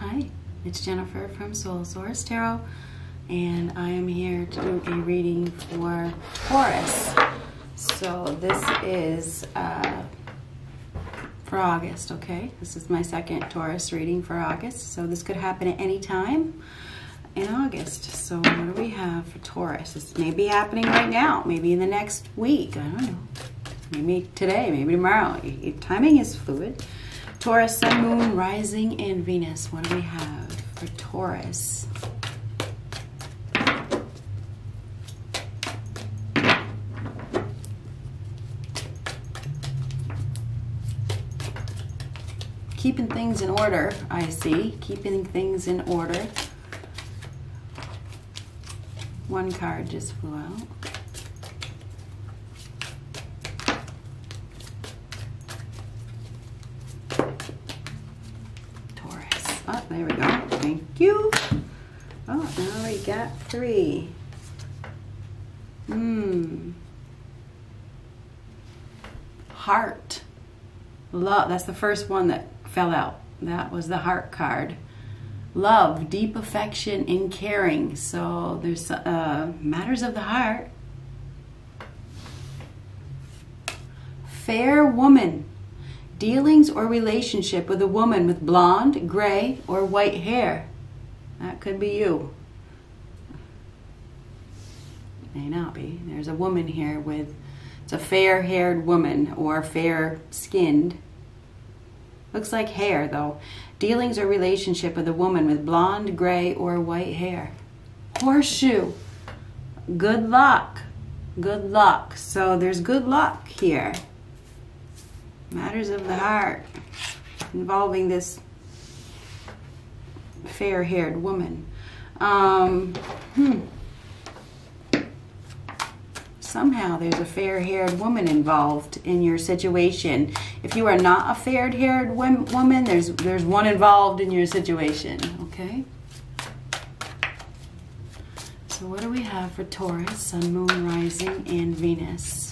Hi, it's Jennifer from Soul Source Tarot, and I am here to do a reading for Taurus. So this is uh, for August, okay? This is my second Taurus reading for August, so this could happen at any time in August. So what do we have for Taurus? This may be happening right now, maybe in the next week. I don't know. Maybe today, maybe tomorrow. Timing is fluid. Taurus, Sun, Moon, Rising, and Venus. What do we have for Taurus? Keeping things in order, I see. Keeping things in order. One card just flew out. Oh, there we go. Thank you. Oh, now we got three. Hmm. Heart. Love. That's the first one that fell out. That was the heart card. Love, deep affection, and caring. So there's uh, matters of the heart. Fair woman dealings or relationship with a woman with blonde, gray, or white hair. That could be you. May not be. There's a woman here with, it's a fair haired woman or fair skinned. Looks like hair though. Dealings or relationship with a woman with blonde, gray, or white hair. Horseshoe. Good luck. Good luck. So there's good luck here. Matters of the heart involving this fair haired woman. Um, hmm. Somehow there's a fair haired woman involved in your situation. If you are not a fair haired woman, there's, there's one involved in your situation, okay? So, what do we have for Taurus, Sun, Moon, Rising, and Venus?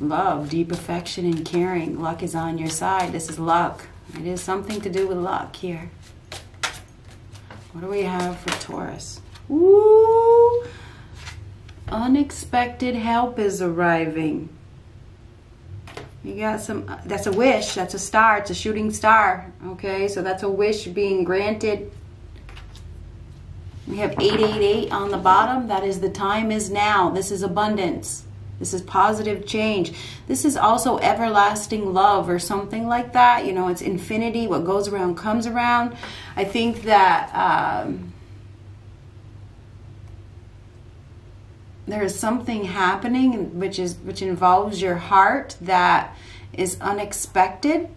Love, deep affection, and caring. Luck is on your side. This is luck. It is something to do with luck here. What do we have for Taurus? Ooh! Unexpected help is arriving. You got some, uh, that's a wish, that's a star, it's a shooting star. Okay, so that's a wish being granted. We have 888 on the bottom. That is the time is now. This is abundance. This is positive change. This is also everlasting love or something like that. You know, it's infinity. What goes around comes around. I think that um, there is something happening which is which involves your heart that is unexpected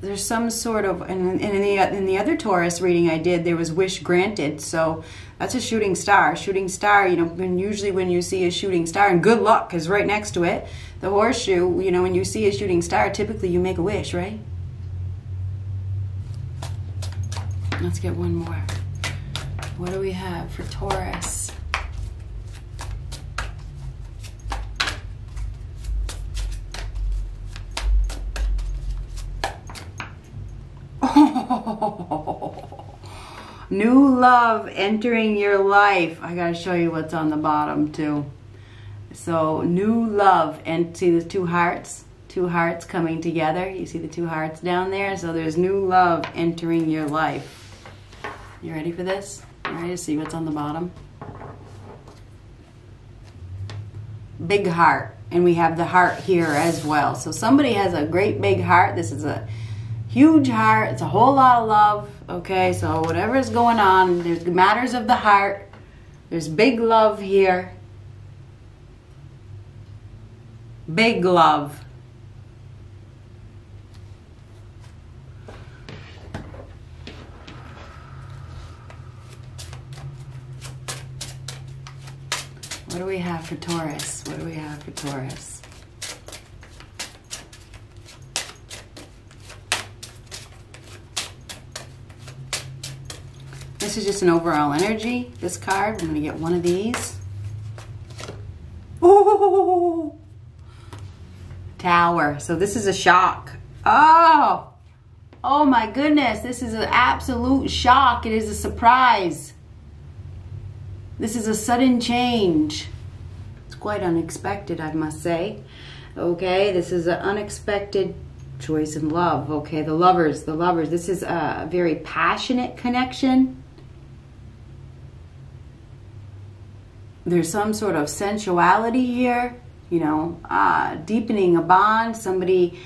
there's some sort of and, in the in the other Taurus reading I did there was wish granted. So that's a shooting star. Shooting star you know and usually when you see a shooting star and good luck is right next to it the horseshoe you know when you see a shooting star typically you make a wish right? Let's get one more. What do we have for Taurus New love entering your life. I got to show you what's on the bottom too. So new love and see the two hearts, two hearts coming together. You see the two hearts down there? So there's new love entering your life. You ready for this? You ready to see what's on the bottom? Big heart. And we have the heart here as well. So somebody has a great big heart. This is a huge heart. It's a whole lot of love. Okay, so whatever is going on, there's matters of the heart. There's big love here. Big love. What do we have for Taurus? What do we have for Taurus? This is just an overall energy, this card. I'm going to get one of these. Oh, Tower. So this is a shock. Oh, oh my goodness. This is an absolute shock. It is a surprise. This is a sudden change. It's quite unexpected, I must say. Okay, this is an unexpected choice in love. Okay, the lovers, the lovers. This is a very passionate connection. There's some sort of sensuality here, you know, uh, deepening a bond. Somebody,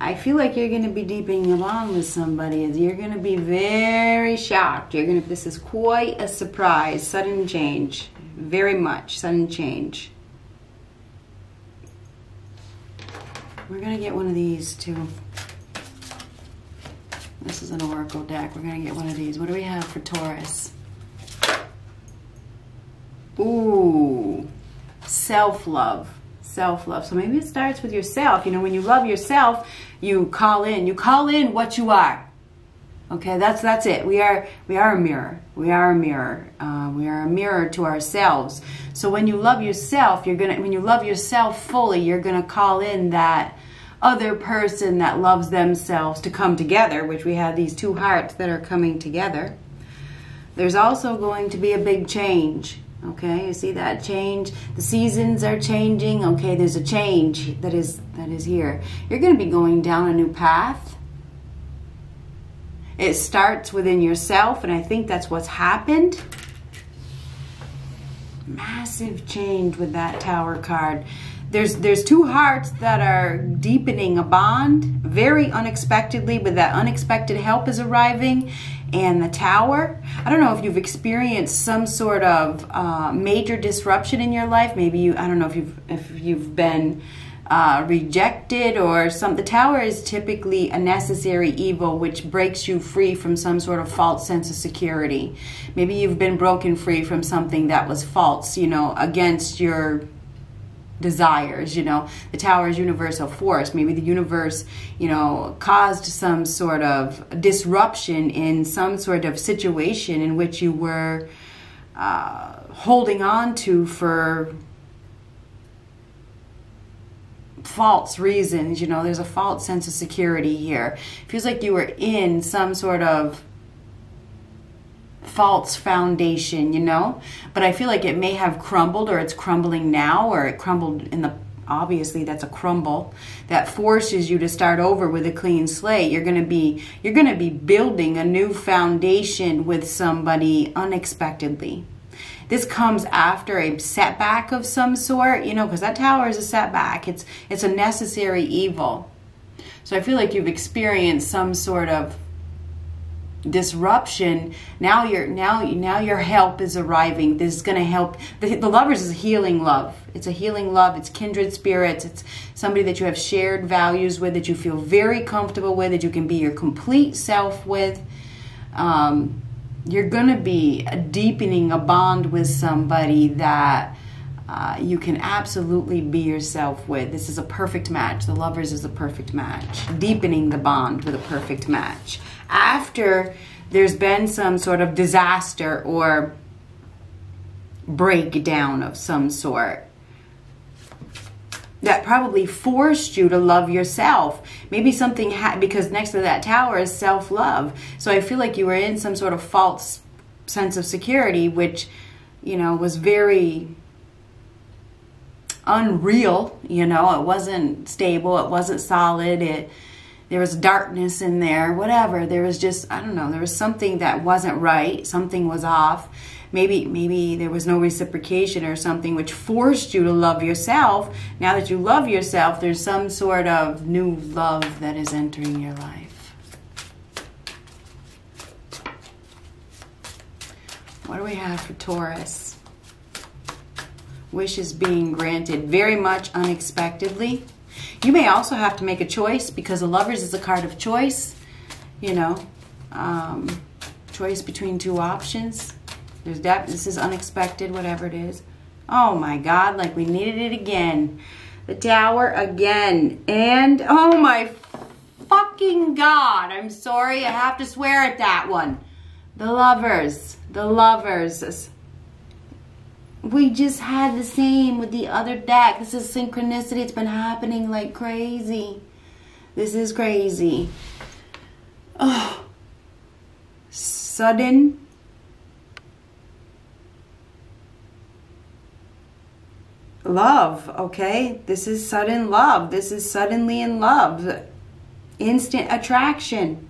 I feel like you're going to be deepening a bond with somebody. You're going to be very shocked. You're going to, this is quite a surprise, sudden change, very much sudden change. We're going to get one of these too. This is an oracle deck. We're going to get one of these. What do we have for Taurus? Ooh, self-love. Self-love. So maybe it starts with yourself. You know, when you love yourself, you call in. You call in what you are. Okay, that's that's it. We are we are a mirror. We are a mirror. Uh, we are a mirror to ourselves. So when you love yourself, you're gonna when you love yourself fully, you're gonna call in that other person that loves themselves to come together. Which we have these two hearts that are coming together. There's also going to be a big change. Okay, you see that change? The seasons are changing. Okay, there's a change that is that is here. You're going to be going down a new path it starts within yourself, and I think that's what's happened. Massive change with that tower card. There's there's two hearts that are deepening a bond very unexpectedly, but that unexpected help is arriving. And the tower, I don't know if you've experienced some sort of uh, major disruption in your life. Maybe you, I don't know if you've if you've been uh, rejected or some. The tower is typically a necessary evil which breaks you free from some sort of false sense of security. Maybe you've been broken free from something that was false, you know, against your desires you know the tower is universal force maybe the universe you know caused some sort of disruption in some sort of situation in which you were uh, holding on to for false reasons. You know, there's a false sense of security here. It feels like you were in some sort of false foundation, you know? But I feel like it may have crumbled or it's crumbling now or it crumbled in the obviously that's a crumble that forces you to start over with a clean slate you're going to be you're going to be building a new foundation with somebody unexpectedly this comes after a setback of some sort, you know, because that tower is a setback. It's it's a necessary evil. So I feel like you've experienced some sort of disruption now your now now your help is arriving. This is going to help the, the lovers is a healing love. It's a healing love. It's kindred spirits. It's somebody that you have shared values with that you feel very comfortable with that you can be your complete self with. Um, you're going to be deepening a bond with somebody that uh, you can absolutely be yourself with. This is a perfect match. The lovers is a perfect match. Deepening the bond with a perfect match. After there's been some sort of disaster or breakdown of some sort, that probably forced you to love yourself. Maybe something because next to that tower is self love. So I feel like you were in some sort of false sense of security, which, you know, was very unreal. You know, it wasn't stable, it wasn't solid, it, there was darkness in there, whatever. There was just, I don't know, there was something that wasn't right, something was off maybe maybe there was no reciprocation or something which forced you to love yourself now that you love yourself there's some sort of new love that is entering your life what do we have for taurus wishes being granted very much unexpectedly you may also have to make a choice because the lovers is a card of choice you know um, choice between two options there's depth. This is unexpected, whatever it is. Oh my God, like we needed it again. The tower again. And oh my fucking God. I'm sorry. I have to swear at that one. The lovers. The lovers. We just had the same with the other deck. This is synchronicity. It's been happening like crazy. This is crazy. Oh. Sudden love, okay? This is sudden love. This is suddenly in love. Instant attraction.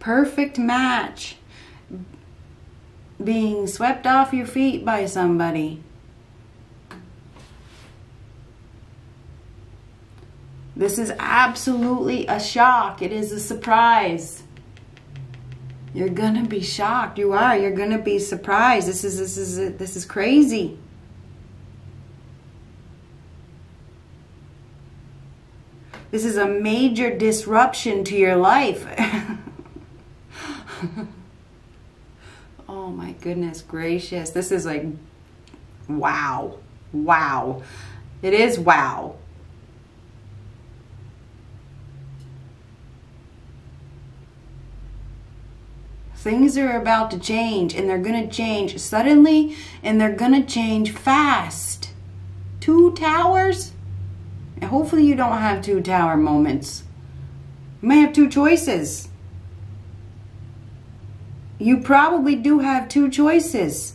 Perfect match. Being swept off your feet by somebody. This is absolutely a shock. It is a surprise. You're gonna be shocked. You are. You're gonna be surprised. This is this is this is crazy. This is a major disruption to your life. oh my goodness gracious. This is like wow. Wow. It is wow. Things are about to change and they're going to change suddenly and they're going to change fast. Two towers? And hopefully you don't have two tower moments. You may have two choices. You probably do have two choices.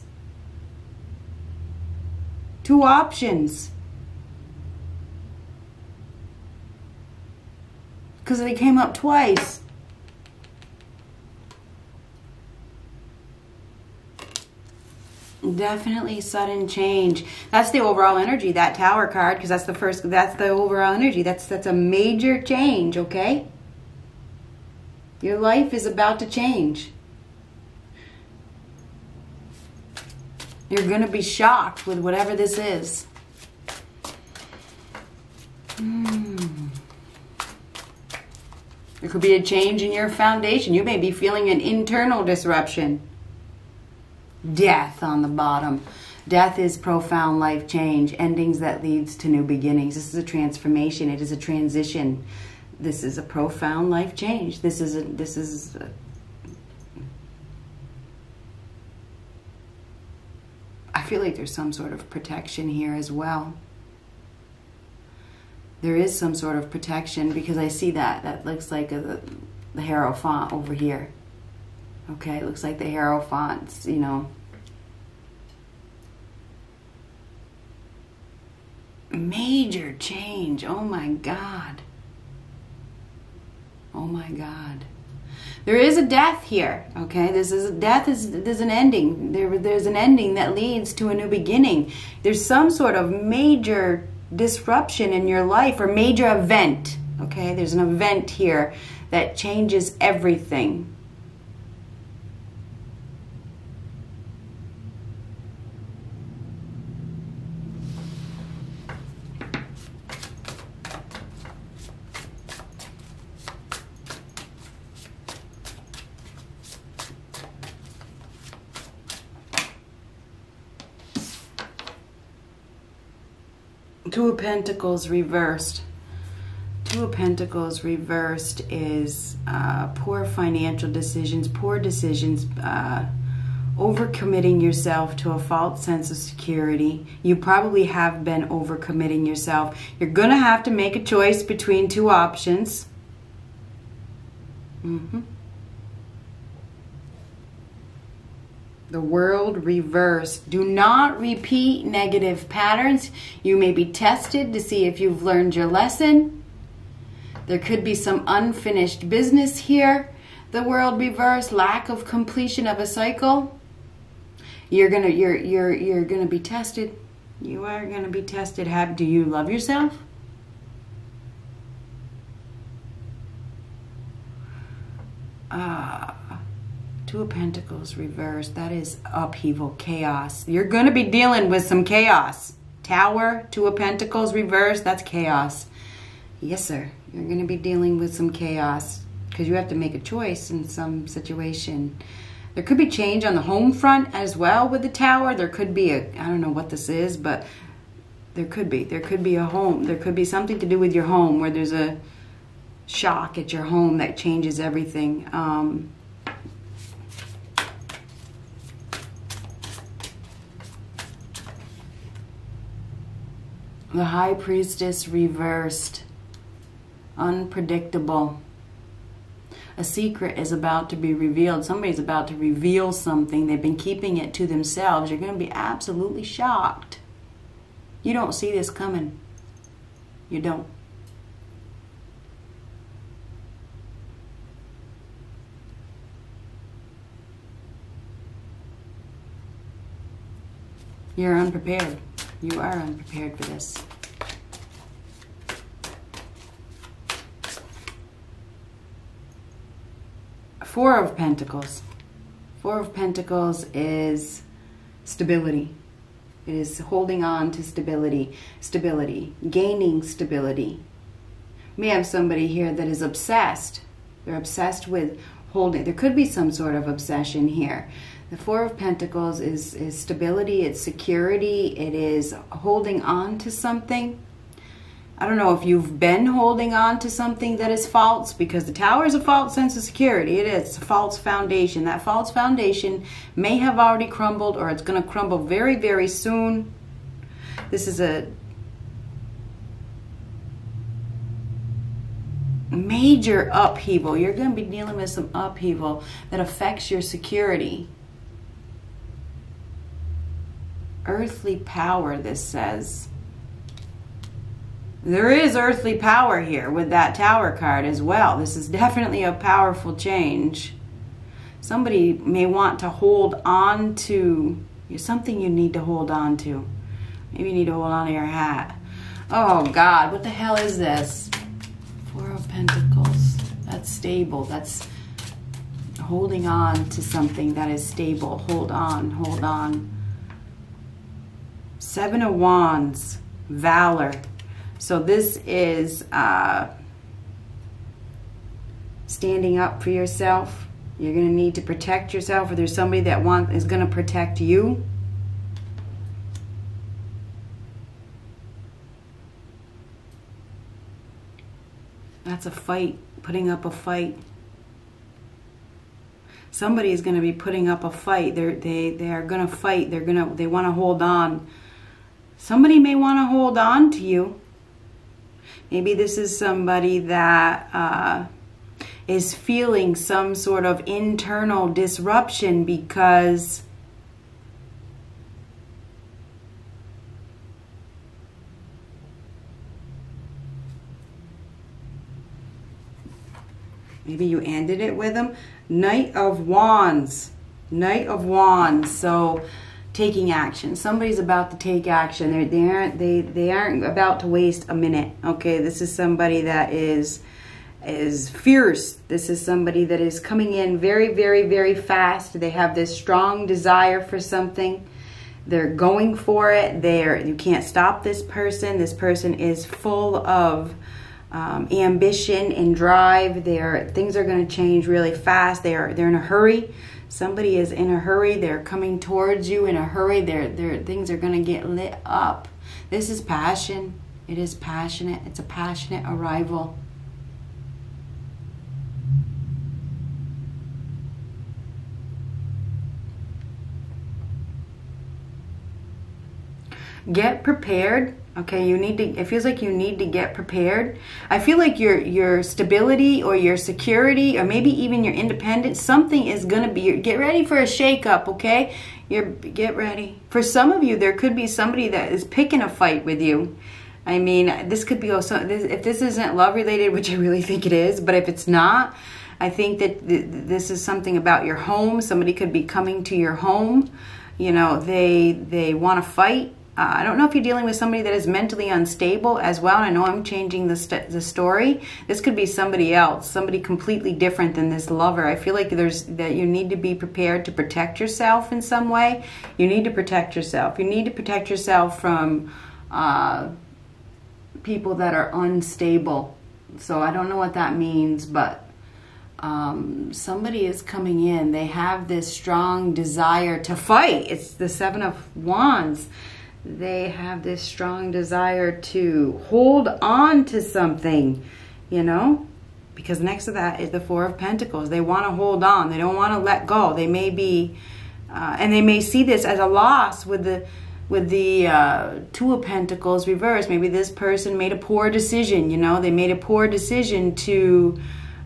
Two options. Because they came up twice. Definitely sudden change. That's the overall energy, that tower card, because that's the first that's the overall energy. That's that's a major change, okay? Your life is about to change. You're going to be shocked with whatever this is. Mm. There could be a change in your foundation. You may be feeling an internal disruption death on the bottom. Death is profound life change, endings that leads to new beginnings. This is a transformation. It is a transition. This is a profound life change. This is a, this is a, feel like there's some sort of protection here as well. There is some sort of protection because I see that. That looks like a, the font over here. Okay, it looks like the Harrow fonts, you know. Major change. Oh my God. Oh my God. There is a death here, okay? This is a death is there's an ending. There there's an ending that leads to a new beginning. There's some sort of major disruption in your life or major event, okay? There's an event here that changes everything. Two of Pentacles reversed. Two of Pentacles reversed is uh, poor financial decisions, poor decisions, uh, overcommitting yourself to a false sense of security. You probably have been overcommitting yourself. You're going to have to make a choice between two options. Mm-hmm. The world reversed. Do not repeat negative patterns. You may be tested to see if you've learned your lesson. There could be some unfinished business here. The world reversed, lack of completion of a cycle. You're gonna you're you're you're gonna be tested. You are gonna be tested. Have do you love yourself? Ah. Uh, Two of Pentacles reversed. That is upheaval, chaos. You're going to be dealing with some chaos. Tower, Two of Pentacles reversed. That's chaos. Yes, sir. You're going to be dealing with some chaos because you have to make a choice in some situation. There could be change on the home front as well with the tower. There could be a, I don't know what this is, but there could be. There could be a home. There could be something to do with your home where there's a shock at your home that changes everything. Um, The High Priestess reversed. Unpredictable. A secret is about to be revealed. Somebody's about to reveal something. They've been keeping it to themselves. You're going to be absolutely shocked. You don't see this coming. You don't. You're unprepared. You are unprepared for this. Four of Pentacles. Four of Pentacles is stability. It is holding on to stability, stability, gaining stability. may have somebody here that is obsessed. They're obsessed with holding. There could be some sort of obsession here. The Four of Pentacles is, is stability, it's security, it is holding on to something. I don't know if you've been holding on to something that is false because the tower is a false sense of security. It is a false foundation. That false foundation may have already crumbled or it's going to crumble very, very soon. This is a major upheaval. You're going to be dealing with some upheaval that affects your security. Earthly power, this says. There is earthly power here with that tower card as well. This is definitely a powerful change. Somebody may want to hold on to something you need to hold on to. Maybe you need to hold on to your hat. Oh God, what the hell is this? Four of Pentacles. That's stable. That's holding on to something that is stable. Hold on, hold on. Seven of Wands, Valor. So this is uh, standing up for yourself. You're going to need to protect yourself, or there's somebody that want is going to protect you. That's a fight, putting up a fight. Somebody is going to be putting up a fight. They're, they they are going to fight. They're going to they want to hold on Somebody may want to hold on to you. Maybe this is somebody that uh, is feeling some sort of internal disruption because maybe you ended it with them. Knight of Wands. Knight of Wands. So taking action. Somebody's about to take action. They're, they aren't they they aren't about to waste a minute. Okay, this is somebody that is is fierce. This is somebody that is coming in very very very fast. They have this strong desire for something. They're going for it. They're you can't stop this person. This person is full of um, ambition and drive. They're things are going to change really fast. They are they're in a hurry somebody is in a hurry they're coming towards you in a hurry their their things are going to get lit up. This is passion. It is passionate. It's a passionate arrival. Get prepared okay you need to it feels like you need to get prepared. I feel like your your stability or your security or maybe even your independence something is to be get ready for a shakeup okay? You're get ready. For some of you there could be somebody that is picking a fight with you. I mean this could be also if this isn't love related which i really think it is but if it's not i think that this is something about your home. Somebody could be coming to your home. You know they they want to fight uh, I don't know if you're dealing with somebody that is mentally unstable as well. I know I'm changing the, st- the story. This could be somebody else, somebody completely different than this lover. I feel like there's that you need to be prepared to protect yourself in some way. You need to protect yourself. You need to protect yourself from uh, people that are unstable. So I don't know what that means, but um, somebody is coming in. They have this strong desire to fight. It's the Seven of Wands they have this strong desire to hold on to something, you know? Because next to that is the Four of Pentacles. They want to hold on. They don't want to let go. They may be, uh, and they may see this as a loss with the with the uh, Two of Pentacles reversed, maybe this person made a poor decision. You know, they made a poor decision to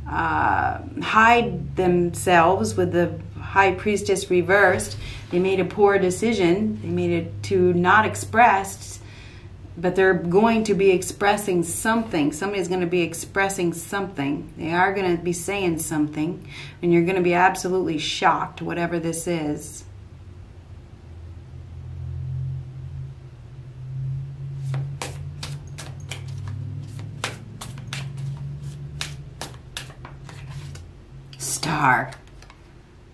uh, hide themselves with the High Priestess reversed. They made a poor decision. They made it to not express, but they're going to be expressing something. Somebody's going to be expressing something. They are going to be saying something, and you're going to be absolutely shocked, whatever this is. Star.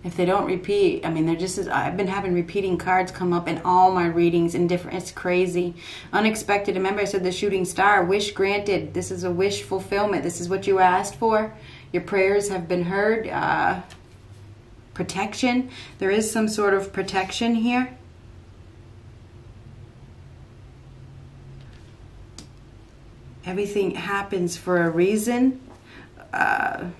If they don't repeat, I mean, they're just as I've been having repeating cards come up in all my readings and different. It's crazy, unexpected. Remember, I said the shooting star, wish granted. This is a wish fulfillment. This is what you asked for. Your prayers have been heard. Uh, protection. There is some sort of protection here. Everything happens for a reason. Uh,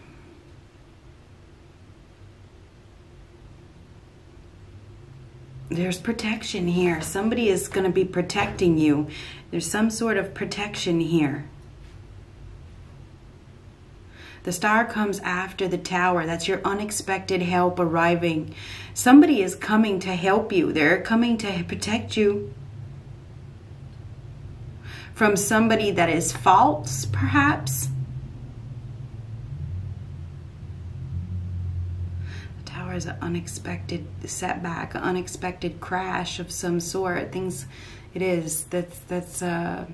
there's protection here. Somebody is going to be protecting you. There's some sort of protection here. The star comes after the tower. That's your unexpected help arriving. Somebody is coming to help you. They're coming to protect you from somebody that is false, perhaps. As an unexpected setback, an unexpected crash of some sort. Things, it is that's that's a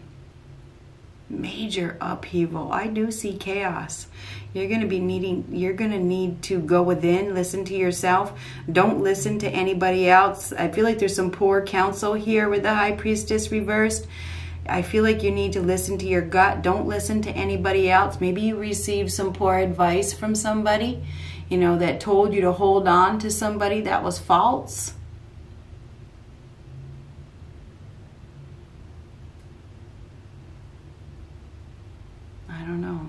major upheaval. I do see chaos. You're going to be needing. You're going to need to go within, listen to yourself. Don't listen to anybody else. I feel like there's some poor counsel here with the High Priestess reversed. I feel like you need to listen to your gut. Don't listen to anybody else. Maybe you received some poor advice from somebody you know, that told you to hold on to somebody that was false? I don't know.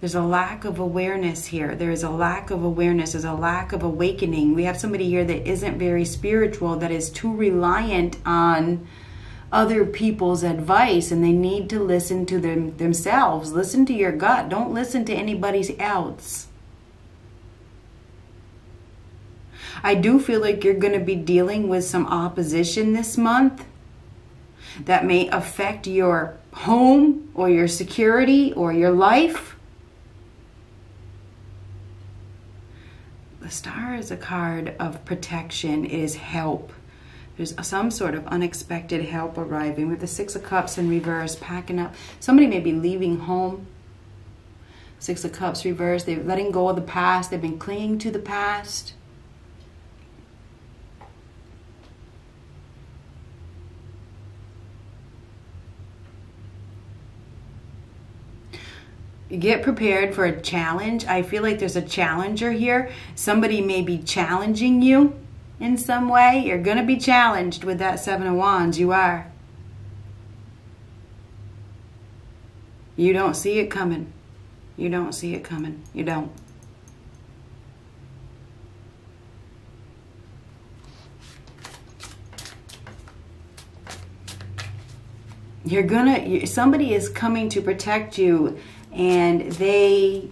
There's a lack of awareness here. There's a lack of awareness. There's a lack of awakening. We have somebody here that isn't very spiritual, that is too reliant on other people's advice and they need to listen to them themselves. Listen to your gut. Don't listen to anybody else. I do feel like you're going to be dealing with some opposition this month that may affect your home or your security or your life. The star is a card of protection, it is help. There's some sort of unexpected help arriving with the Six of Cups in reverse, packing up. Somebody may be leaving home. Six of Cups reverse. They're letting go of the past. They've been clinging to the past. Get prepared for a challenge. I feel like there's a challenger here. Somebody may be challenging you in some way. You're going to be challenged with that Seven of Wands. You are. You don't see it coming. You don't see it coming. You don't. You're gonna, somebody is coming to protect you and they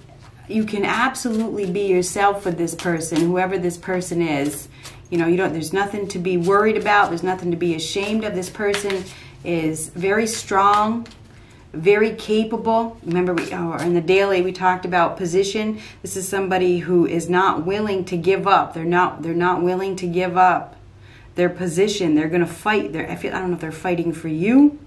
you can absolutely be yourself with this person whoever this person is. You know you don't there's nothing to be worried about there's nothing to be ashamed of. This person is very strong very capable. Remember we oh, in the daily we talked about position. This is somebody who is not willing to give up. They're not they're not willing to give up their position. They're going to fight they're, i feel i don't know if they're fighting for you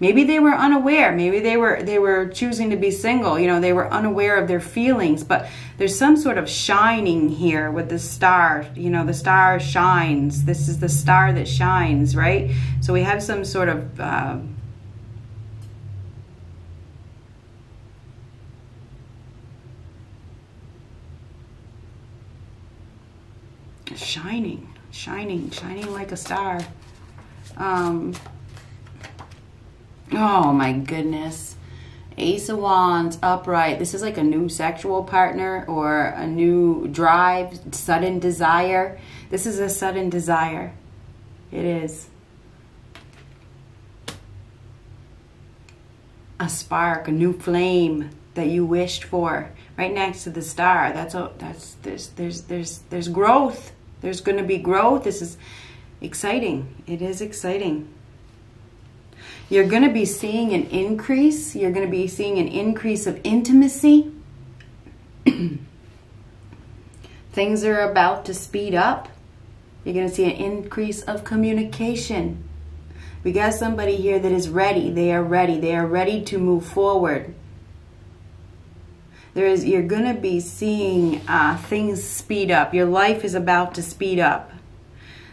Maybe they were unaware. Maybe they were they were choosing to be single. You know, they were unaware of their feelings. But there's some sort of shining here with the star. You know, the star shines. This is the star that shines, right? So we have some sort of uh, shining, shining, shining like a star. Um, Oh my goodness. Ace of Wands, upright. This is like a new sexual partner or a new drive, sudden desire. This is a sudden desire. It is. A spark, a new flame that you wished for, right next to the star. That's a, that's there's there's there's there's growth. There's going to be growth. This is exciting. It is exciting. You're going to be seeing an increase. You're going to be seeing an increase of intimacy. Things are about to speed up. You're going to see an increase of communication. We got somebody here that is ready. They are ready. They are ready to move forward. There is you're going to be seeing uh, things speed up. Your life is about to speed up.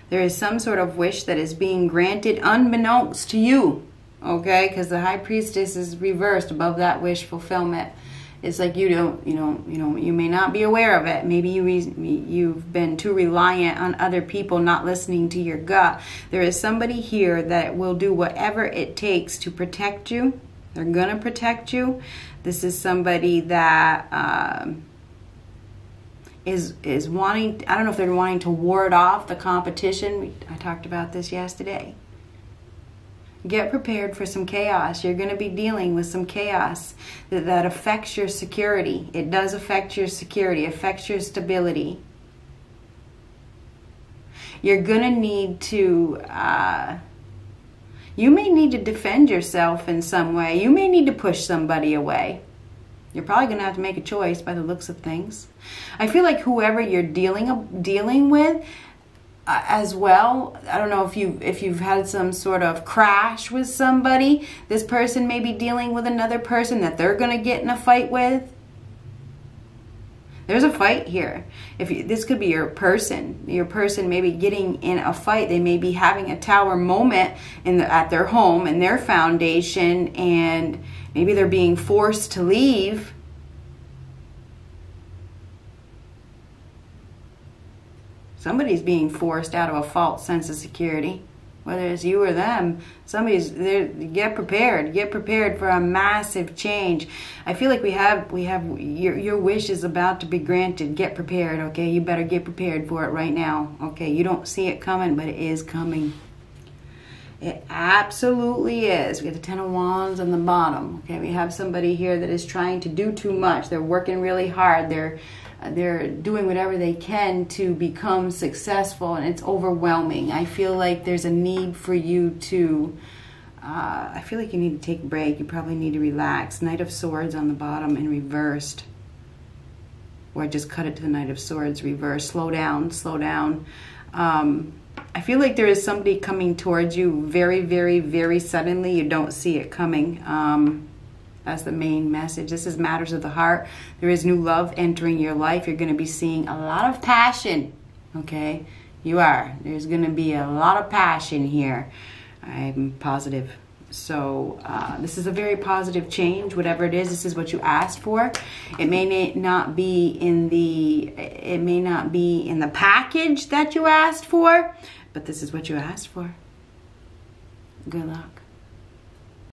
There is some sort of wish that is being granted unbeknownst to you okay? Because the high priestess is reversed above that wish fulfillment. It's like you don't you know you know you may not be aware of it. Maybe you you've been too reliant on other people not listening to your gut. There is somebody here that will do whatever it takes to protect you. They're gonna protect you. This is somebody that um, is is wanting i don't know if they're wanting to ward off the competition. I talked about this yesterday Get prepared for some chaos. You're going to be dealing with some chaos that, that affects your security. It does affect your security, affects your stability. You're going to need to, uh, you may need to defend yourself in some way. You may need to push somebody away. You're probably going to have to make a choice by the looks of things. I feel like whoever you're dealing dealing with uh, as well. I don't know if you if you've had some sort of crash with somebody. This person may be dealing with another person that they're going to get in a fight with. There's a fight here. If you, this could be your person. Your person may be getting in a fight. They may be having a tower moment in the, at their home and their foundation and maybe they're being forced to leave somebody's being forced out of a false sense of security whether it's you or them somebody's there get prepared get prepared for a massive change i feel like we have we have your your wish is about to be granted get prepared okay you better get prepared for it right now okay you don't see it coming but it is coming it absolutely is. We have the Ten of Wands on the bottom. Okay, we have somebody here that is trying to do too much. They're working really hard. They're they're doing whatever they can to become successful and it's overwhelming. I feel like there's a need for you to uh, i feel like you need to take a break. You probably need to relax. Knight of swords on the bottom and reversed. Or just cut it to the knight of swords reverse. Slow down slow down. Um, i feel like there is somebody coming towards you very very very suddenly. You don't see it coming. Um, that's the main message. This is matters of the heart. There is new love entering your life. You're going to be seeing a lot of passion. Okay? You are. There's going to be a lot of passion here. I'm positive. So, uh, this is a very positive change. Whatever it is, this is what you asked for. It may not be in the it may not be in the package that you asked for, but this is what you asked for. Good luck.